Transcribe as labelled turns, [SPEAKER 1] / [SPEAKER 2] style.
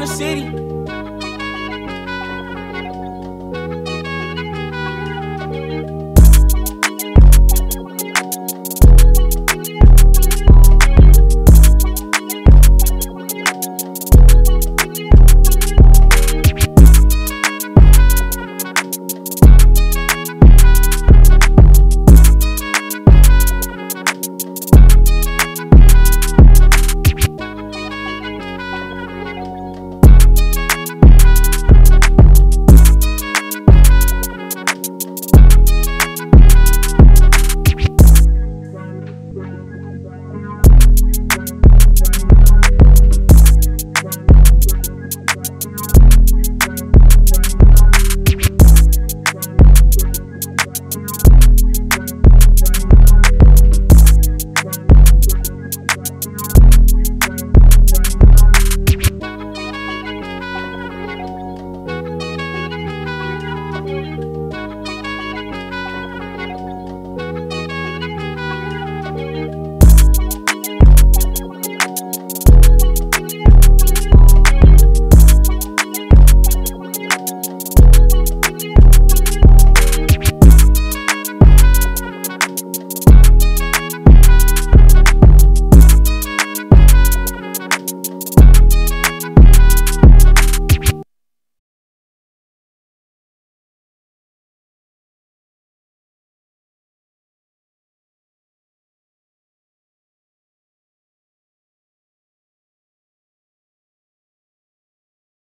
[SPEAKER 1] the city.